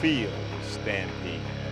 field stampede.